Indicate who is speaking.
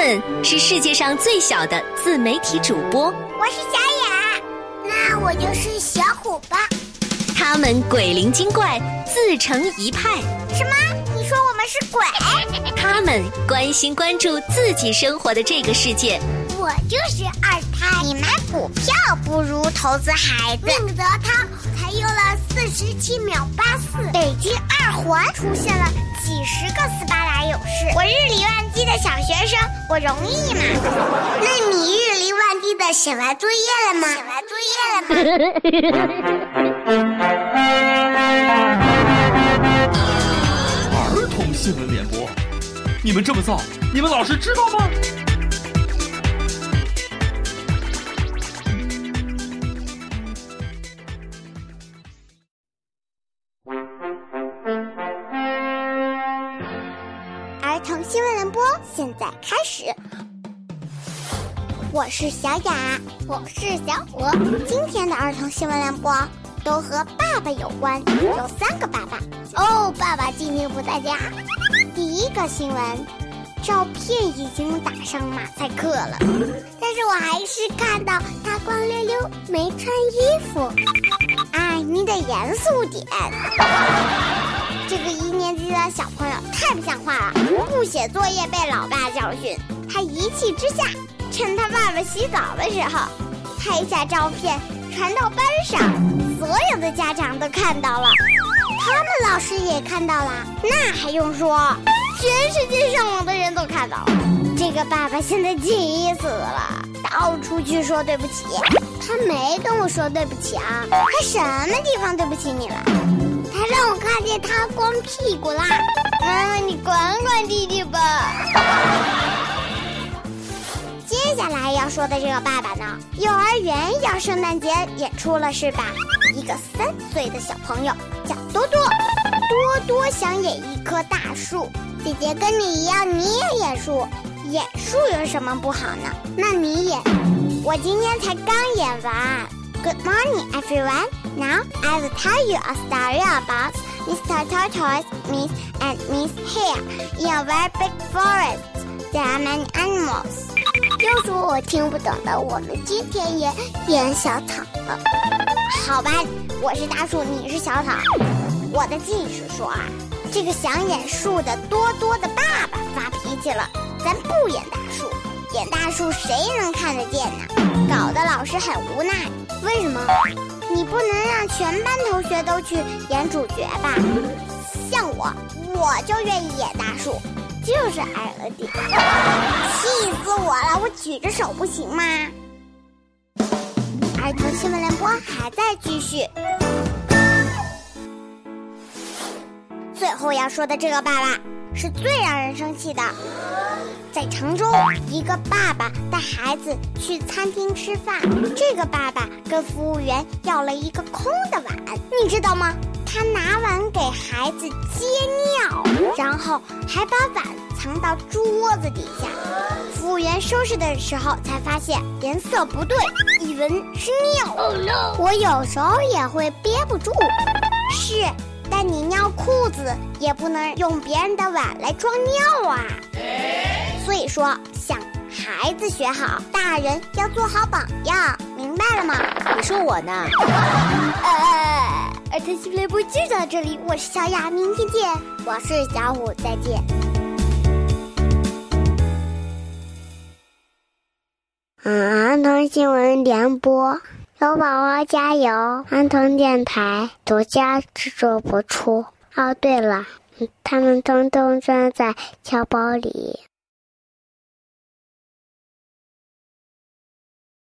Speaker 1: 们是世界上最小的自媒体主播，
Speaker 2: 我是小雅，
Speaker 3: 那我就是小虎吧。
Speaker 1: 他们鬼灵精怪，自成一派。
Speaker 2: 什么？你说我们是鬼？
Speaker 1: 他们关心关注自己生活的这个世界。
Speaker 3: 我就是二胎。
Speaker 2: 你买股票不如投资孩子。
Speaker 3: 宁泽涛才用了四十七秒八四。
Speaker 2: 北京二环出现了几十个斯巴达勇士。我日理万机的小学生，我容易吗？
Speaker 3: 那你日理万机的写完作业了吗？
Speaker 2: 写完作业了吗？
Speaker 4: 儿童新闻联播，你们这么造，你们老师知道吗？
Speaker 2: 儿童新闻联播现在开始。我是小雅，
Speaker 3: 我是小虎。
Speaker 2: 今天的儿童新闻联播都和爸爸有关，有三个爸爸。
Speaker 3: 哦，爸爸今天不在家。
Speaker 2: 第一个新闻，照片已经打上马赛克了，
Speaker 3: 但是我还是看到他光溜溜，没穿衣服。
Speaker 2: 哎，你得严肃点。这个一年级的小朋友太不像话了，不写作业被老爸教训，他一气之下，趁他爸爸洗澡的时候，拍下照片传到班上，所有的家长都看到了，他们老师也看到了，那还用说？全世界上网的人都看到了。这个爸爸现在气死了，到处去说对不起。
Speaker 3: 他没跟我说对不起啊，
Speaker 2: 他什么地方对不起你了？
Speaker 3: 让我看见他光屁股啦！
Speaker 2: 妈妈，你管管弟弟吧。接下来要说的这个爸爸呢，幼儿园要圣诞节演出了是吧？一个三岁的小朋友叫多多，多多想演一棵大树。姐姐跟你一样，你也演树，演树有什么不好呢？那你演，我今天才刚演完。Good morning, everyone. Now I will tell you a story about Mr. Tortoise, Miss and Miss Hare in a very big forest. There are many animals.
Speaker 3: 又说我听不懂的，我们今天也演小草了。
Speaker 2: 好吧，我是大树，你是小草。我的记是说啊，这个想演树的多多的爸爸发脾气了，咱不演大树，演大树谁能看得见呢？搞得老师很无奈。为什么？你不能让全班同学都去演主角吧？像我，我就愿意演大树，就是矮了点。气死我了！我举着手不行吗？儿童新闻联播还在继续。最后要说的这个爸爸是最让人生气的。在常州，一个爸爸带孩子去餐厅吃饭，这个爸爸跟服务员要了一个空的碗，你知道吗？他拿碗给孩子接尿，然后还把碗藏到桌子底下。服务员收拾的时候才发现颜色不对，一闻是尿。
Speaker 3: Oh no！
Speaker 2: 我有时候也会憋不住，是，但你尿裤子也不能用别人的碗来装尿啊。所以说，想孩子学好，大人要做好榜样，明白了吗？
Speaker 1: 你说我呢？
Speaker 2: 呃，儿童新闻联播就到这里，我是小雅，明天见。我是小虎，再见。
Speaker 3: 嗯，儿童新闻联播，有宝宝加油！安童电台独家制作播出。哦，对了，他们通通装在小包里。